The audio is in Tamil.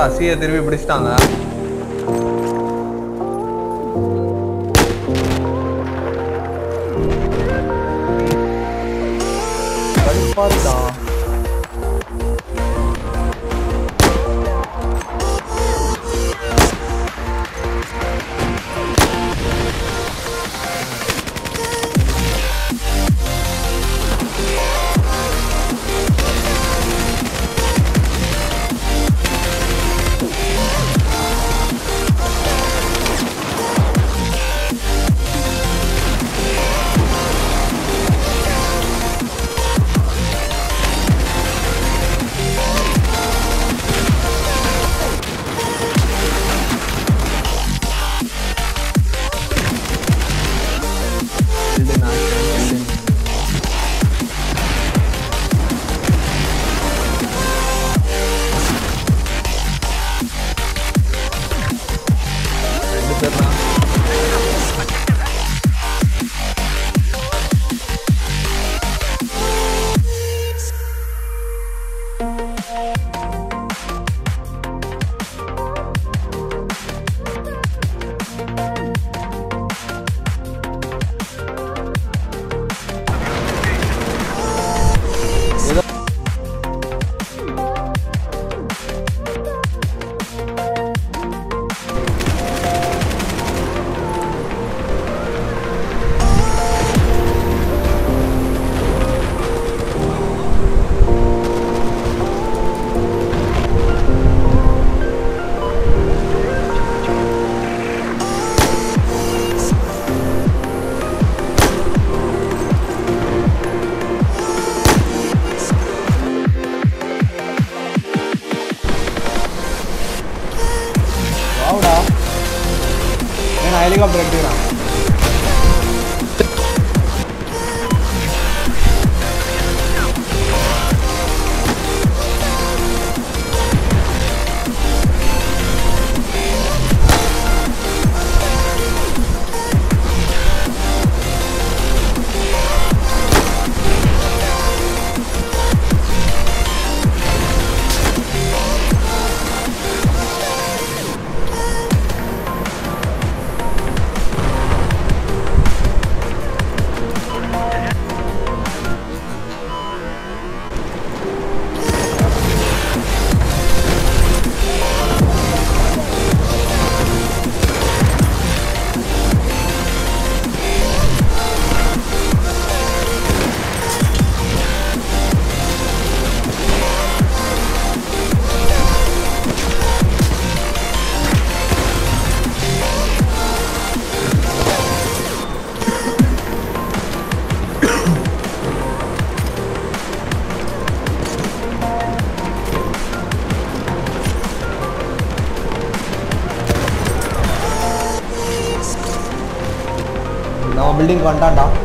என்னடா சீயை திரும்பி பிடிச்சிட்டாங்க. கடுப்பாருடா. Good luck. Building content